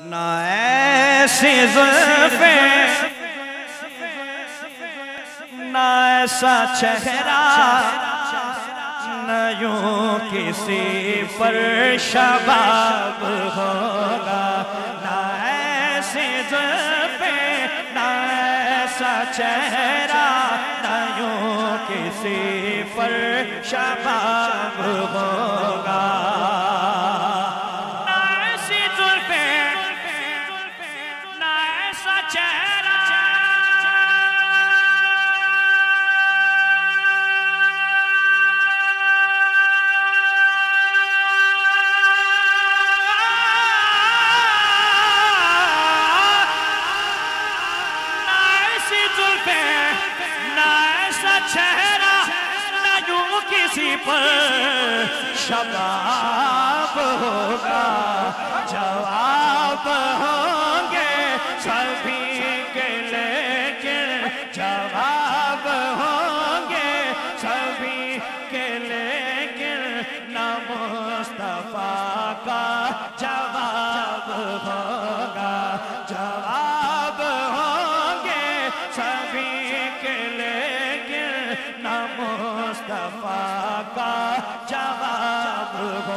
ना ऐसी जुल्फे, ना ऐसा चेहरा, न यूँ किसी पर शबाब होगा। ना ऐसी जुल्फे, ना ऐसा चेहरा, न यूँ किसी पर शबाब चेहरा, न यूँ किसी पर। शबाब होगा, जवाब होंगे, सभी के लेकिन जवाब होंगे, सभी के लेकिन न मुस्तफ़ा का मुस्तफ़ा का जवाब